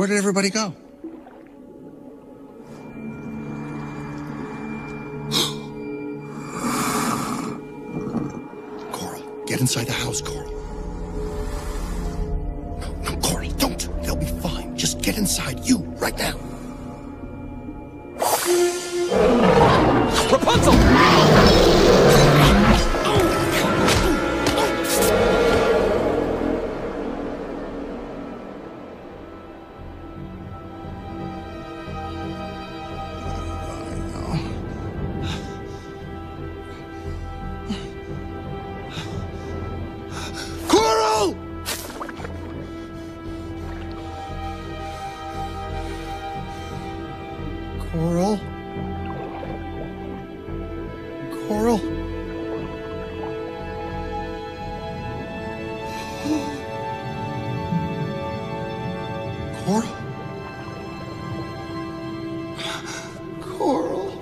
Where did everybody go? Coral, get inside the house, Coral. No, no, Coral, don't. They'll be fine. Just get inside, you, right now. Rapunzel! Coral? Coral? Coral? Coral?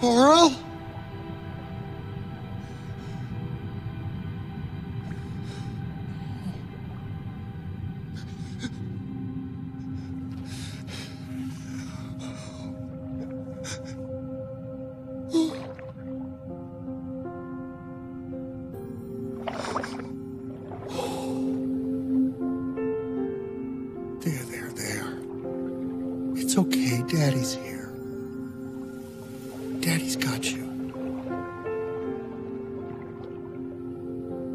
Coral? It's okay. Daddy's here. Daddy's got you.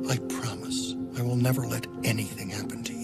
I promise I will never let anything happen to you.